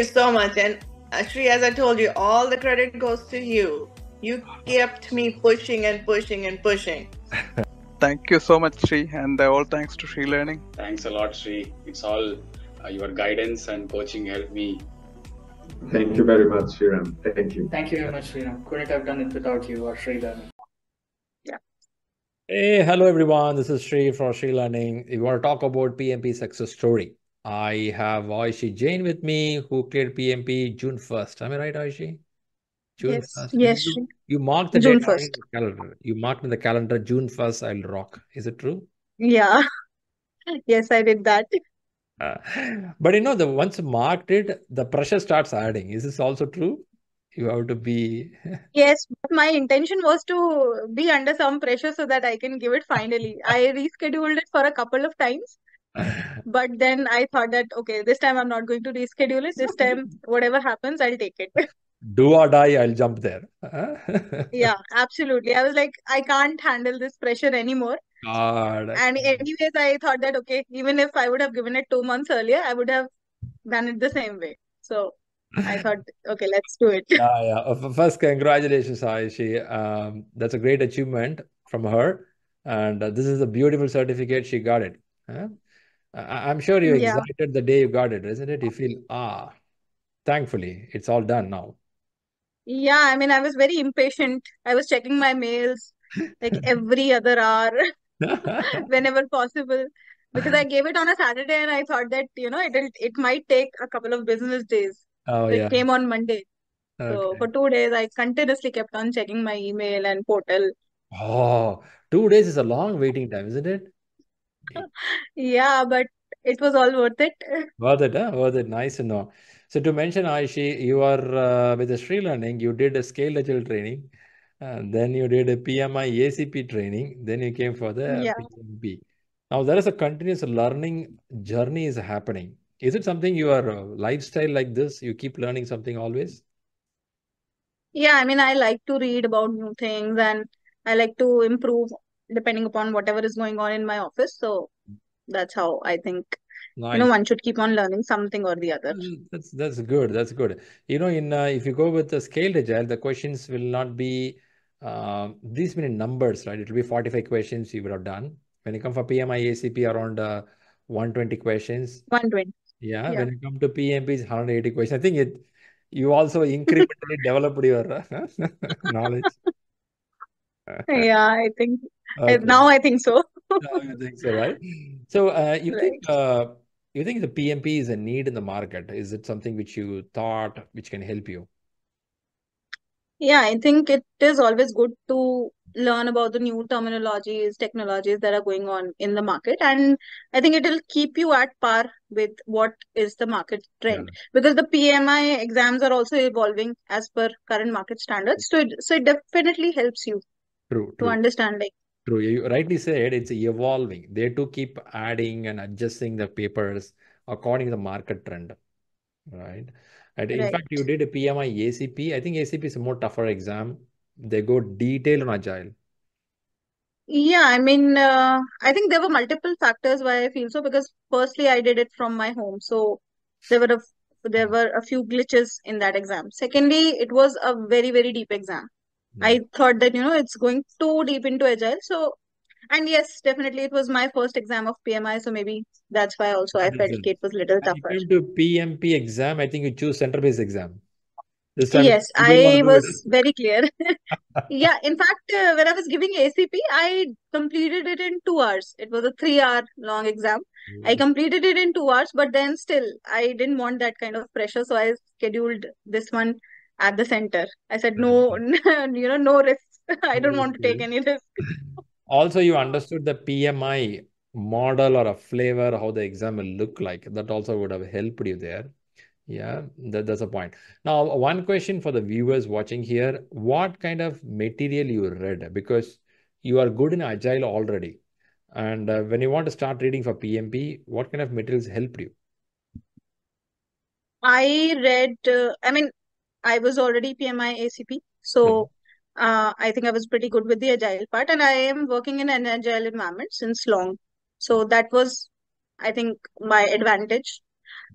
you so much. And Ashri, as I told you, all the credit goes to you. You kept me pushing and pushing and pushing. Thank you so much, Sri, and uh, all thanks to ShriLearning. Thanks a lot, Sri. It's all uh, your guidance and coaching helped me. Thank you very much, Sriram. Thank you. Thank you very much, Sriram. Couldn't have done it without you or ShriLearning. Yeah. Hey, hello everyone. This is Sri from ShriLearning. We want to talk about PMP success story. I have Ayushi Jain with me who cleared PMP June 1st. Am I right, Ayushi? June Yes, 1st. yes, You, you marked the June date on 1st. your calendar. You marked in the calendar June 1st, I'll rock. Is it true? Yeah. Yes, I did that. Uh, but you know, the once marked it, the pressure starts adding. Is this also true? You have to be Yes, but my intention was to be under some pressure so that I can give it finally. I rescheduled it for a couple of times, but then I thought that, okay, this time I'm not going to reschedule it. This time, whatever happens, I'll take it. do or die, I'll jump there. Yeah, absolutely. I was like, I can't handle this pressure anymore. God. And anyways, I thought that, okay, even if I would have given it two months earlier, I would have done it the same way. So I thought, okay, let's do it. Yeah, yeah. Uh, First, congratulations, Ayushi. Um, that's a great achievement from her. And uh, this is a beautiful certificate. She got it. Huh? I- I'm sure you're Yeah. excited the day you got it, isn't it? You feel, ah, thankfully, it's all done now. Yeah, I mean, I was very impatient. I was checking my mails like every other hour, whenever possible, because I gave it on a Saturday and I thought that, you know, it'll it might take a couple of business days. Oh, So yeah. it came on Monday. So for two days, I continuously kept on checking my email and portal. Oh, two days is a long waiting time, isn't it? Yeah, but it was all worth it. Worth it, huh? Worth it. Nice to know. So to mention, Ayushi, you are uh, with the ShriLearning, you did a scale agile training, and then you did a PMI ACP training, then you came for the Yeah. PMP. Now there is a continuous learning journey is happening. Is it something your uh, lifestyle like this? You keep learning something always? Yeah, I mean, I like to read about new things and I like to improve depending upon whatever is going on in my office. So that's how I think, you know, one should keep on learning something or the other. Mm, That's that's good. That's good. You know, in uh, if you go with the scaled agile, the questions will not be uh, these many numbers, right? It will be 45 questions you would have done. When you come for PMI ACP, around uh, 120 questions. 120. Yeah. Yeah. When you come to PMP, it's 180 questions. I think it you also incrementally developed your uh, knowledge. Yeah, I think Okay. now I think so. Now you think so, right? So, uh, you Right. think uh, you think the PMP is a need in the market? Is it something which you thought which can help you? Yeah, I think it is always good to learn about the new terminologies, technologies that are going on in the market. And I think it will keep you at par with what is the market Yeah. trend. Because the PMI exams are also evolving as per current market standards. So it, so it definitely helps you True, to true. understand like True. You rightly said it's evolving. They too keep adding and adjusting the papers according to the market trend, right? And in fact, you did a PMI ACP. I think ACP is a more tougher exam. They go detailed on agile. Yeah, I mean, uh, I think there were multiple factors why I feel so because firstly I did it from my home, so there were a there were a few glitches in that exam. Secondly, it was a very very deep exam. I thought that you know it's going too deep into agile. So, and yes, definitely it was my first exam of PMI, so maybe that's why also I felt it. was little you tougher. came to PMP exam. I think you choose center-based exam. This time Yes, you I was it. very clear. Yeah, in fact, uh, when I was giving ACP, I completed it in two hours. It was a three hour long exam. I Mm. completed it in two hours, but then still, I didn't want that kind of pressure, so I scheduled this one at the center. I said, no, you know, no risk. I don't want to take any risk. Also, you understood the PMI model or a flavor, how the exam will look like. That also would have helped you there. Yeah, that, that's a point. Now, one question for the viewers watching here, what kind of material you read? Because you are good in Agile already. And uh, when you want to start reading for PMP, what kind of materials helped you? I read, uh, I mean, I was already PMI ACP, so uh, I think I was pretty good with the agile part, and I am working in an agile environment since long. So that was, I think, my advantage.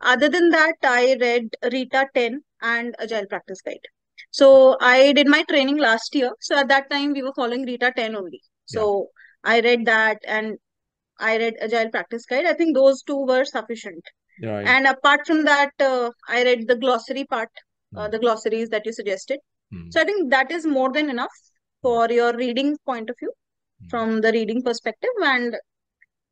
Other than that, I read Rita 10 and Agile Practice Guide. So I did my training last year. So at that time, we were following Rita 10 only. So I read that and I read Agile Practice Guide. I think those two were sufficient. Right. And apart from that, uh, I read the glossary part, uh, Hmm. the glossaries that you suggested. Hmm. So I think that is more than enough for your reading point of view, Hmm. from the reading perspective. And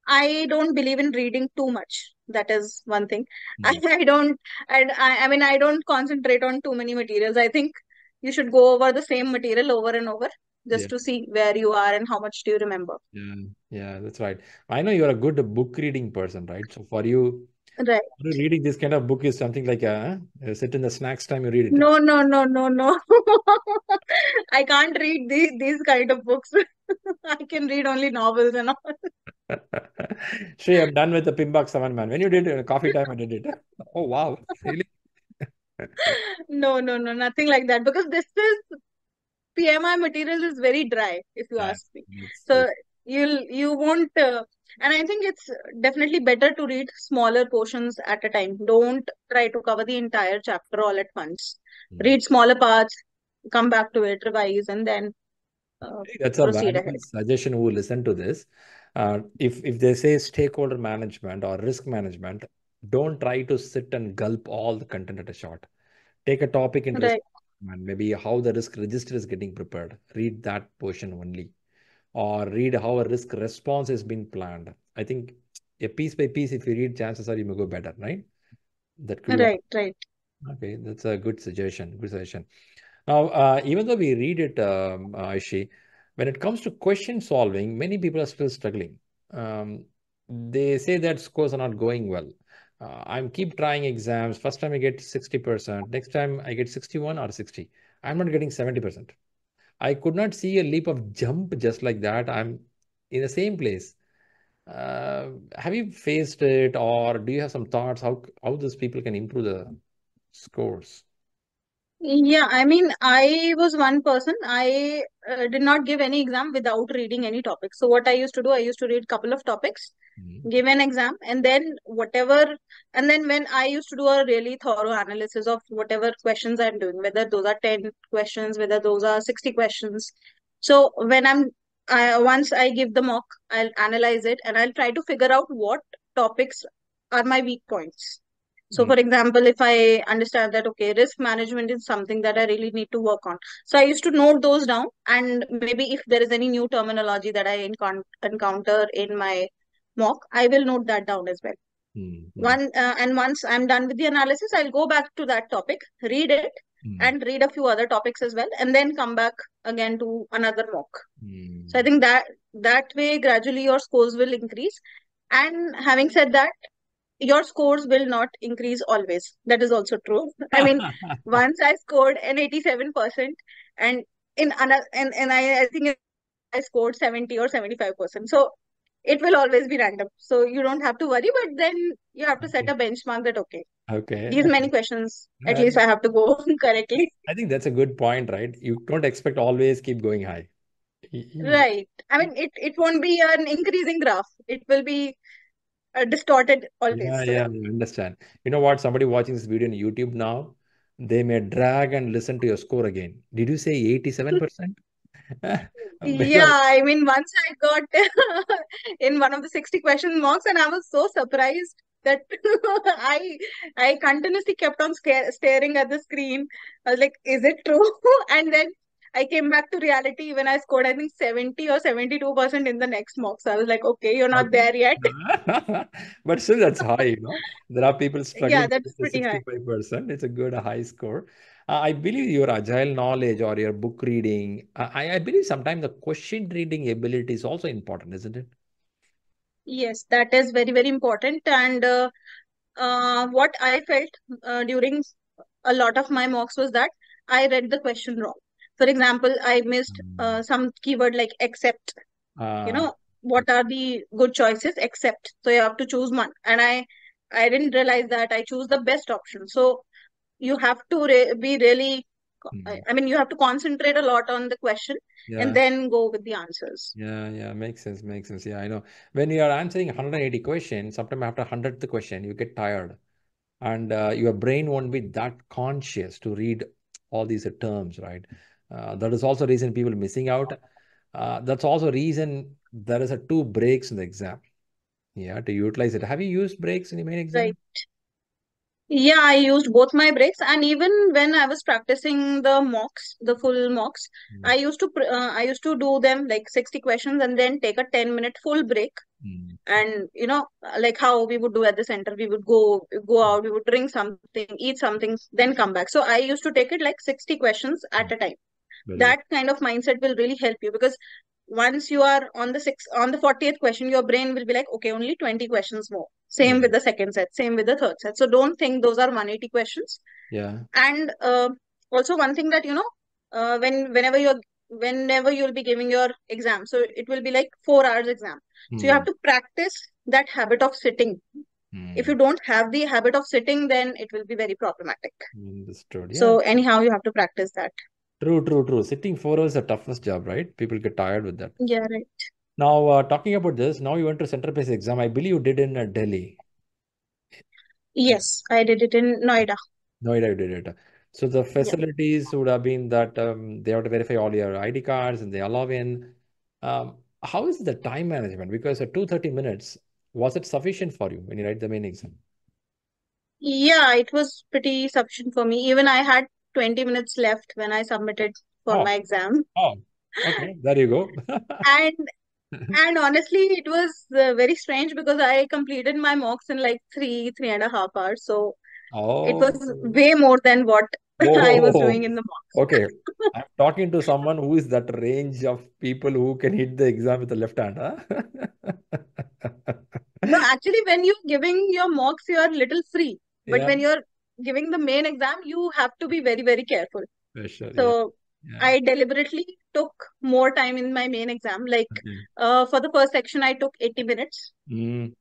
I don't believe in reading too much. That is one thing. I, Hmm. I don't, I, I I mean, I don't concentrate on too many materials. I think you should go over the same material over and over just Yeah. to see where you are and how much do you remember. Yeah, yeah, that's right. I know you're a good book reading person, right? So for you, Right. reading this kind of book is something like a uh, sit in the snacks time you read it. No, no, no, no, no. I can't read these, these kind of books. I can read only novels and all. Shrey, I'm done with the PMBOK Seven Man. When you did uh, coffee time, I did it. Oh wow, really? No, no, no, nothing like that. Because this is PMI material is very dry, if you Yeah, ask me. So you'll you won't uh, and I think it's definitely better to read smaller portions at a time. Don't try to cover the entire chapter all at once. Hmm. Read smaller parts, come back to it, revise, and then uh, That's a valuable ahead. suggestion who listen to this. Uh, if if they say stakeholder management or risk management, don't try to sit and gulp all the content at a shot. Take a topic in risk Right, management, maybe how the risk register is getting prepared. Read that portion only, or read how a risk response has been planned. I think a piece by piece, if you read, chances are you may go better, right? That could be right, right. Okay, that's a good suggestion. Good suggestion. Now, uh, even though we read it, um, uh, Ayushi, when it comes to question solving, many people are still struggling. Um, they say that scores are not going well. Uh, I'm keep trying exams. First time I get 60%, next time I get 61 or 60. I'm not getting 70%. I could not see a leap of jump just like that. I'm in the same place. Uh, have you faced it, or do you have some thoughts how how these people can improve the scores? Yeah, I mean, I was one person. I uh, did not give any exam without reading any topic. So what I used to do, I used to read couple of topics, Mhm. give an exam, and then whatever, and then when I used to do a really thorough analysis of whatever questions I'm doing, whether those are 10 questions, whether those are 60 questions. So when I'm, I, once I give the mock, I'll analyze it and I'll try to figure out what topics are my weak points. So, Mm. for example, if I understand that, okay, risk management is something that I really need to work on. So, I used to note those down, and maybe if there is any new terminology that I encon encounter in my mock, I will note that down as well. Mm, mm, One, uh, and once I'm done with the analysis, I'll go back to that topic, read it, mm, and read a few other topics as well, and then come back again to another mock. So, I mm. think that that way, gradually your scores will increase. And having said that, your scores will not increase always. That is also true. I mean, once I scored an 87%, and in another, and, and I, I think I scored 70 or 75%. So it will always be random. So you don't have to worry, but then you have to set a benchmark that, okay, Okay. these many questions, at least I have to go correctly. I think that's a good point, right? You don't expect always keep going high. Right. I mean, it, it won't be an increasing graph. It will be uh, distorted always. Yeah, So yeah, I understand. You know what? Somebody watching this video on YouTube now, they may drag and listen to your score again. Did you say 87%? Yeah, I mean, once I got in one of the 60 question marks, and I was so surprised that I I continuously kept on scare, staring at the screen. I was like, is it true? And then I came back to reality when I scored, I think 70 or 72% in the next mock. So I was like, okay, you're not there yet. But still, that's high, you know. There are people struggling to that's pretty high. 65%. It's a good high score. Uh, I believe your agile knowledge or your book reading, uh, I, I believe sometimes the question reading ability is also important, isn't it? Yes, that is very, very important. And uh, uh, what I felt uh, during a lot of my mocks was that I read the question wrong. For example, I missed uh, Mm. some keyword like except. You Uh, know, what are the good choices? Except. So you have to choose one. And I I didn't realize that I choose the best option. So you have to re be really, I mm. Mean, you have to concentrate a lot on the question and then go with the answers. Yeah, yeah, makes sense, makes sense. Yeah, I know. When you are answering 180 questions, sometime after 100th question, you get tired. and uh, your brain won't be that conscious to read all these terms, right? Uh, that is also reason people missing out. Uh, that's also reason there is a two breaks in the exam. Yeah, to utilize it. Have you used breaks in the main exam? Right. Yeah, I used both my breaks, and even when I was practicing the mocks, the full mocks, Mm, I used to uh, I used to do them like 60 questions and then take a 10 minute full break. mm, And you know, like how we would do at the center, we would go go out, we would drink something, eat something, then come back. So I used to take it like 60 questions at a time. That kind of mindset will really help you because once you are on the six on the 40th question, your brain will be like, okay, only 20 questions more. Same Yeah. with the second set, same with the third set. So don't think those are 180 questions. Yeah. And uh, also one thing that you know, uh, when whenever you're whenever you'll be giving your exam, so it will be like four hours exam. So you have Mm, to practice that habit of sitting. If mm, you don't have the habit of sitting, then it will be very problematic. understood. Yeah. So anyhow, you have to practice that. True, true, true. Sitting four hours is the toughest job, right? People get tired with that. Yeah, right. Now, uh, talking about this, now you went to center based exam. I believe you did in uh, Delhi. Yes, I did it in Noida. Noida, you did it. So the Yeah. facilities would have been that um, they have to verify all your ID cards and they allow in. Um, how is the time management? Because at 230 minutes, was it sufficient for you when you write the main exam? Yeah, it was pretty sufficient for me. Even I had 20 minutes left when I submitted for Oh, my exam. oh, okay. There you go. And and honestly, it was uh, very strange because I completed my mocks in like three, three and a half hours. So it was Oh, way more than what I was doing oh, in the mocks. okay. I'm talking to someone who is that range of people who can hit the exam with the left hand, huh? No, actually, when you're giving your mocks, you are little free. But Yeah, when you're giving the main exam, you have to be very, very careful. sure. So yeah. I deliberately took more time in my main exam. Like Okay. uh, for the first section, I took 80 minutes. Mm,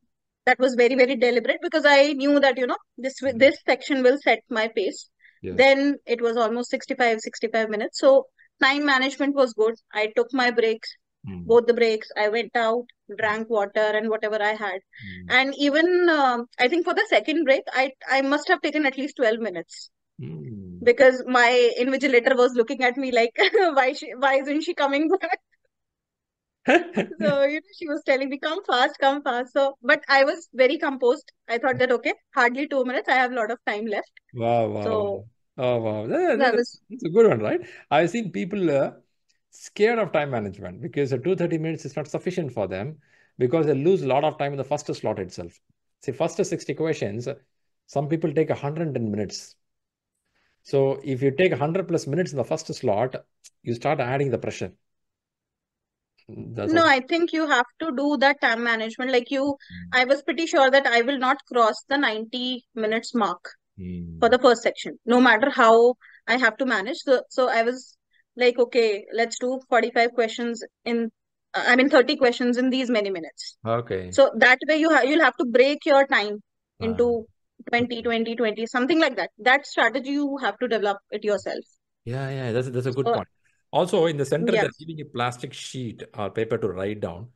That was very, very deliberate because I knew that, you know, this mm, this section will set my pace. yes. Then it was almost 65, 65 minutes. So time management was good. I took my breaks, Mm, both the breaks. I went out, drank water and whatever I had. mm, And even um, I think for the second break, I I must have taken at least 12 minutes mm. because my invigilator was looking at me like, why she, why isn't she coming back? So, you know, she was telling me, come fast, come fast. So, but I was very composed. I thought that, okay, hardly two minutes. I have a lot of time left. Wow, wow, So wow. Oh, wow. That, that that, was, that's a good one, right? I've seen people uh, scared of time management because the 230 minutes is not sufficient for them because they lose a lot of time in the first slot itself. See, first 60 questions, some people take 110 minutes. So if you take 100 plus minutes in the first slot, you start adding the pressure. That's no. I think you have to do that time management. Like you, Mm, I was pretty sure that I will not cross the 90 minutes mark for mm, the first section, no matter how I have to manage. So, so I was like, okay, let's do 45 questions in, I mean, 30 questions in these many minutes. Okay. So that way you have you'll have to break your time Ah, into 20, 20, 20, something like that. That strategy you have to develop it yourself. Yeah, yeah, that's that's a good So point. Also, in the center, yeah, they're giving a plastic sheet or paper to write down.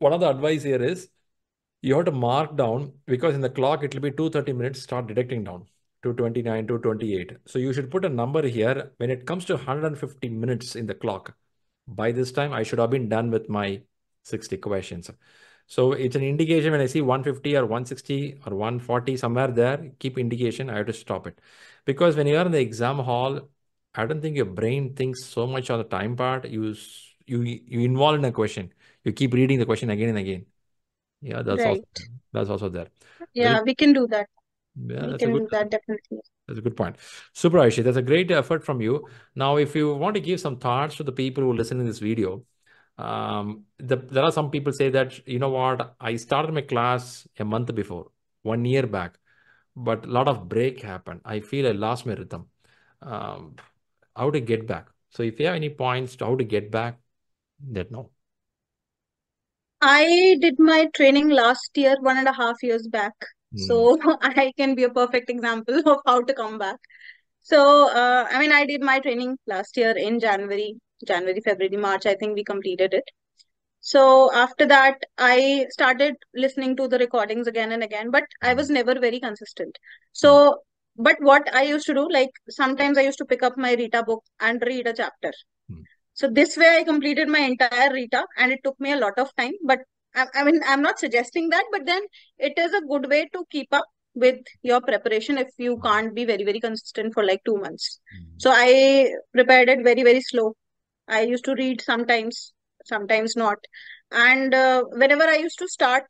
One of the advice here is you have to mark down because in the clock it will be 230 minutes, start deducting down 229, 228. So you should put a number here. When it comes to 150 minutes in the clock, by this time I should have been done with my 60 questions. So it's an indication when I see 150 or 160 or 140 somewhere there, keep indication, I have to stop it. Because when you are in the exam hall, I don't think your brain thinks so much on the time part. You you you involve in a question. You keep reading the question again and again. Yeah, that's also right. that's also there. Yeah, we can do that. Yeah, We that's a can good do that definitely. that's a good point. Super, Ayushi. That's a great effort from you. Now, if you want to give some thoughts to the people who listen in this video, um, the, there are some people say that, you know what, I started my class a month before, one year back, but a lot of break happened. I feel I lost my rhythm. Um, how to get back? So if you have any points to how to get back, let know. I did my training last year, one and a half years back. Hmm. So I can be a perfect example of how to come back. So, uh, I mean, I did my training last year in January, January, February, March. I think we completed it. So after that, I started listening to the recordings again and again, but I was never very consistent. So, but what I used to do, like sometimes I used to pick up my Rita book and read a chapter. Hmm. So this way I completed my entire Rita and it took me a lot of time. But I, I mean, I'm not suggesting that, but then it is a good way to keep up with your preparation if you can't be very, very consistent for like two months. So I prepared it very, very slow. I used to read sometimes, sometimes not. And uh, whenever I used to start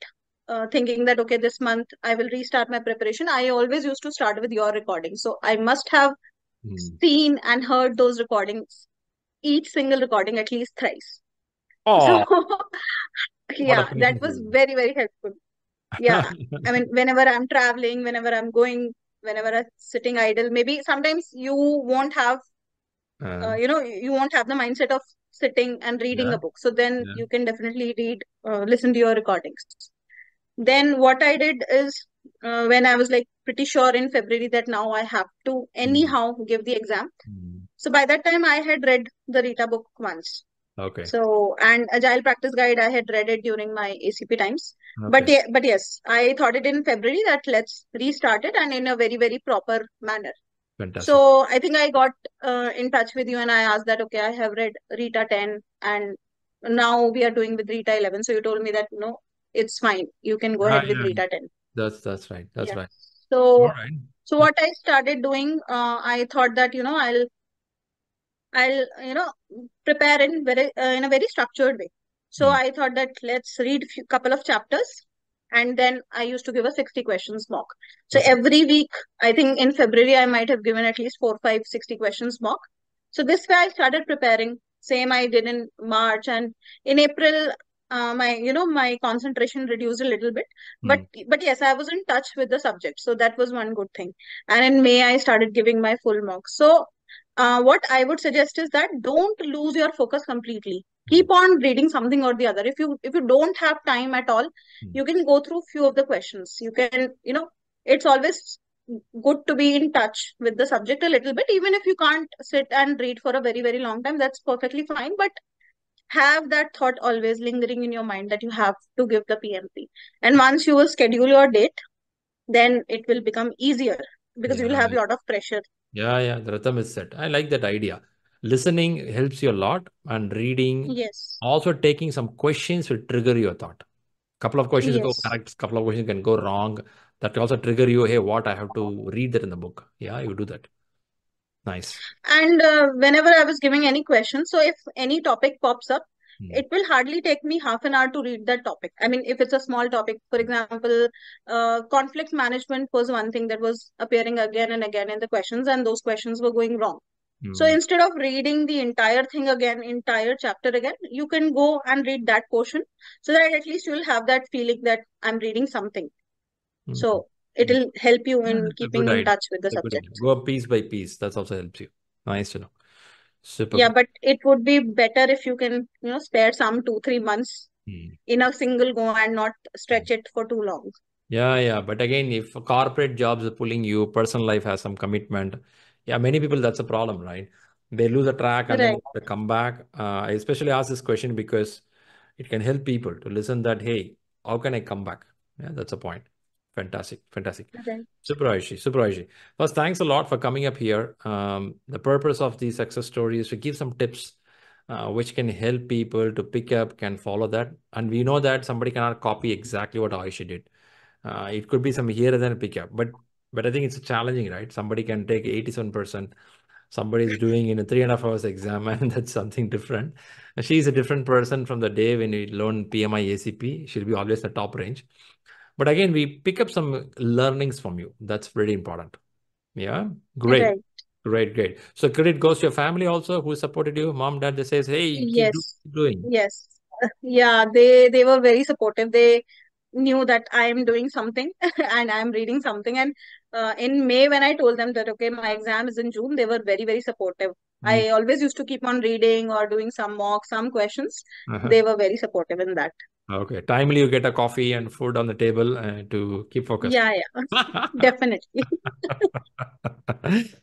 uh, thinking that, okay, this month I will restart my preparation, I always used to start with your recording. So I must have Hmm. seen and heard those recordings, each single recording at least thrice. Oh, So, yeah, that was very, very helpful. Yeah, I mean, whenever I'm traveling, whenever I'm going, whenever I'm sitting idle, maybe sometimes you won't have uh, Uh, you know you won't have the mindset of sitting and reading yeah, a book. So then yeah. you can definitely read uh, listen to your recordings. Then what i did is uh, when i was like pretty sure in february that now i have to anyhow give the exam. Hmm. so by that time i had read the rita book once Okay. so and agile practice guide i had read it during my acp times but yeah, but yes i thought it in february that let's restart it and in a very very proper manner Fantastic. so I think I got uh, in touch with you and I asked that, okay, I have read Rita 10 and now we are doing with Rita 11. So you told me that, no, it's fine. You can go Ah, ahead with yeah. Rita 10. That's that's right. That's Yeah. right. So, right. so what I started doing, uh, I thought that, you know, I'll, I'll, you know, prepare in very, uh, in a very structured way. So Hmm. I thought that let's read few couple of chapters and then I used to give a 60 questions mock. So Okay. every week, I think in February, I might have given at least four, five, 60 questions mock. So this way I started preparing. Same I did in March and in April, uh, my, you know, my concentration reduced a little bit. But, Hmm. but yes, I was in touch with the subject. So that was one good thing. And in May, I started giving my full mock. So uh, what I would suggest is that don't lose your focus completely. Keep on reading something or the other. If you if you don't have time at all, Hmm. you can go through few of the questions. You can, you know, it's always good to be in touch with the subject a little bit. Even if you can't sit and read for a very, very long time, that's perfectly fine. But have that thought always lingering in your mind that you have to give the PMP. And once you will schedule your date, then it will become easier because you will have a lot of pressure. Yeah, yeah. The rhythm is set. I like that idea. Listening helps you a lot, and reading, Yes. also taking some questions will trigger your thought. Couple of questions go Yes. correct, couple of questions can go wrong. That also trigger you, hey, what I have to read that in the book. Yeah, you do that. Nice. And uh, whenever I was giving any question, so if any topic pops up. It will hardly take me half an hour to read that topic. I mean, if it's a small topic, for example, uh, conflict management was one thing that was appearing again and again in the questions, and those questions were going wrong. So Hmm. instead of reading the entire thing again, entire chapter again, you can go and read that portion so that at least you will have that feeling that I'm reading something. Hmm. So it'll help you in keeping in touch with the That's a good subject. Go piece by piece. That also helps you. Nice to know. Super Yeah, but it would be better if you can, you know, spare some two, three months Hmm. in a single go and not stretch it for too long. Yeah, yeah. But again, if corporate jobs are pulling you, personal life has some commitment. Yeah, many people, that's a problem, right? They lose a track and Right. they come back. Uh, I especially ask this question because it can help people to listen that, hey, how can I come back? Yeah, that's a point. Fantastic, fantastic. Right. Super Ayushi, super Ayushi. First, thanks a lot for coming up here. Um, the purpose of these success stories is to give some tips uh, which can help people to pick up, can follow that. And we know that somebody cannot copy exactly what Ayushi did. Uh, it could be some here and then pick up, but but I think it's challenging, right? Somebody can take 87%. Somebody is doing in a three and a half hours exam, and that's something different. She's a different person from the day when we learn PMI ACP. She'll be always the top range. But again, we pick up some learnings from you. That's very important. Yeah, great, Right. great, great. So credit goes to your family also, who supported you, mom, dad. They says, hey, Yes. doing. Yes. Yeah, they they were very supportive. They knew that I am doing something and I'm reading something. And uh, in May, when I told them that, okay, my exam is in June, they were very, very supportive. Mm. I always used to keep on reading or doing some mock, some questions. Uh-huh. They were very supportive in that. Okay, timely you get a coffee and food on the table uh, to keep focused. Yeah, yeah, definitely.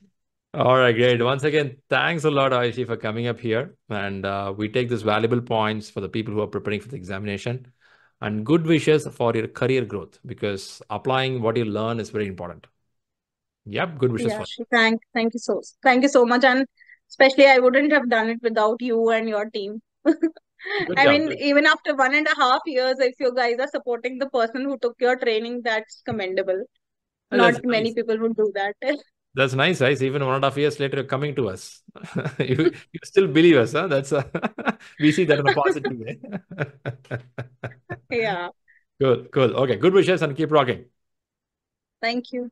All right, great. Once again, thanks a lot, Ayushi, for coming up here. And uh, we take these valuable points for the people who are preparing for the examination and good wishes for your career growth because applying what you learn is very important. Yep, good wishes Yeah, for Shri, thank, thank you so, thank you so much. And especially, I wouldn't have done it without you and your team. Good I mean, even after one and a half years, if you guys are supporting the person who took your training, that's commendable. That's Not many nice. people would do that. That's nice, guys. Even one and a half years later, you're coming to us. You, you still believe us, huh? That's uh, we see that in a positive way. Yeah, Good, cool. Okay, good wishes and keep rocking. thank you.